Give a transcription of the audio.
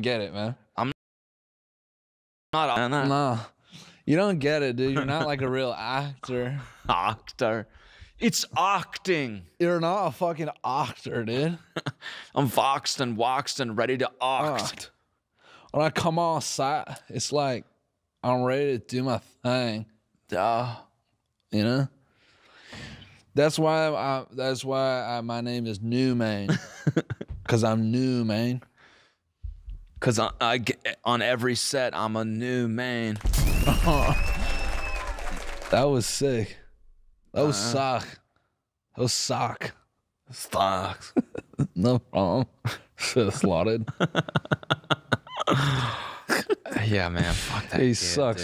get it, man. I'm not a Nah, you don't get it, dude. You're not like a real actor. actor. It's acting. You're not a fucking actor, dude. I'm voxed and waxed and ready to act. Act. When I come on set, it's like I'm ready to do my thing. Duh. You know. That's why I. That's why I, my name is New Man, because I'm new, man. Cause I, I get- on every set I'm a new man. That was sick. That was Uh-huh. sock. That was sock. Stocks. No problem. Should have slotted. yeah, man. Fuck that. He kid, sucks. dude.